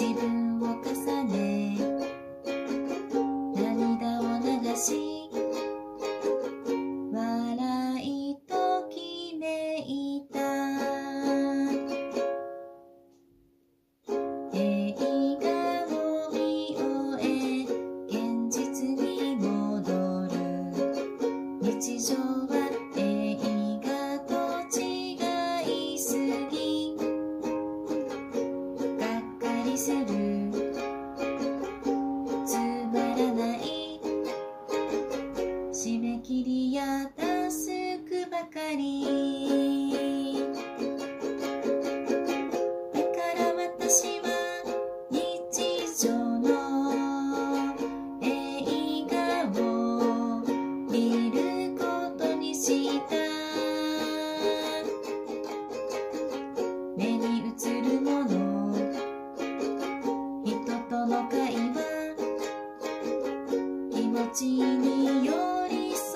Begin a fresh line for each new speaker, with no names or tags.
自分を重ね涙を流しつまらない。締め切りやタスクばかり。だから私は日常の映画を見ることにした。目に映るの会話。気持ちに寄り添う。